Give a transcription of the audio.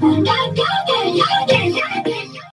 nhớ gì ta